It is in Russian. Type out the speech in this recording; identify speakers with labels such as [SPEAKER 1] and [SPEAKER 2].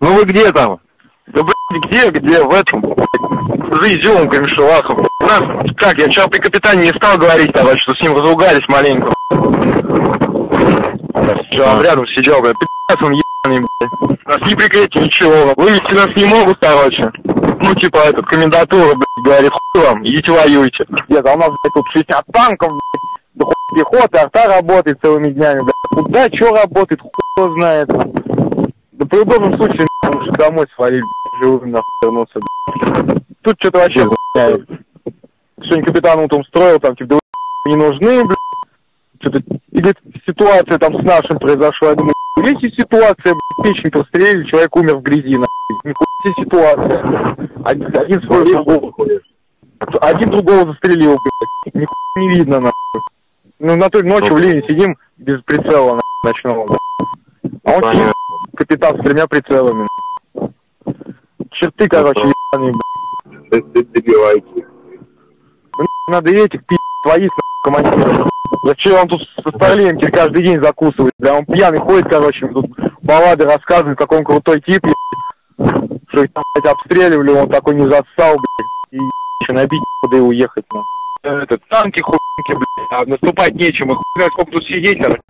[SPEAKER 1] Ну вы где там? Да, блядь, где, где, в этом, блядь, за изюмками Шелахов. У нас, как, я вчера при капитане не стал говорить, товарищ, что с ним разругались маленько. Вчера он рядом сидел, блядь, пи***ц он ебаный, блядь. Нас не прикрытие, ничего, вывести нас не могут, короче. Ну, типа, этот, комендатура, блядь, говорит, хуй вам, идите воюйте.
[SPEAKER 2] Нет, а у нас, блядь, тут 60 танков, блядь, да хуй пехота, арта работает целыми днями, блядь. Куда, что работает, хуй знает. Да при удобном случае, нахуй, лучше домой свалить, блядь, живым, нахуй, вернуться, блядь. Тут что-то вообще хуйня. Сегодня капитан утром строил, там, типа, да не нужны, блядь. Что-то, или ситуация там с нашим произошла, я думаю, если ситуация, блядь, печень прострелили, человек умер в грязи, нахуй. Нихуя ситуация. Один, один свой другого, один другого застрелил, блядь. Нихуя не видно, нахуй. Ну, на той ночью в Ливне сидим без прицела, нахуй, ночного, блядь. А он сидит, капитан с тремя прицелами. Черты, короче, ебаные, блядь. Ну, Надо этих пи*** твоих, командиров. Зачем он тут со Старлинки каждый день закусывает? Бля, он пьяный ходит, короче, тут баллады рассказывает, как он крутой тип, ебать. Что их там, блядь, обстреливали, он такой не зассал, блядь. И еще набить, куда и уехать, нахуй.
[SPEAKER 1] Этот, танки, хуйки, блядь, а наступать нечем, и хуй сколько тут сидеть, короче.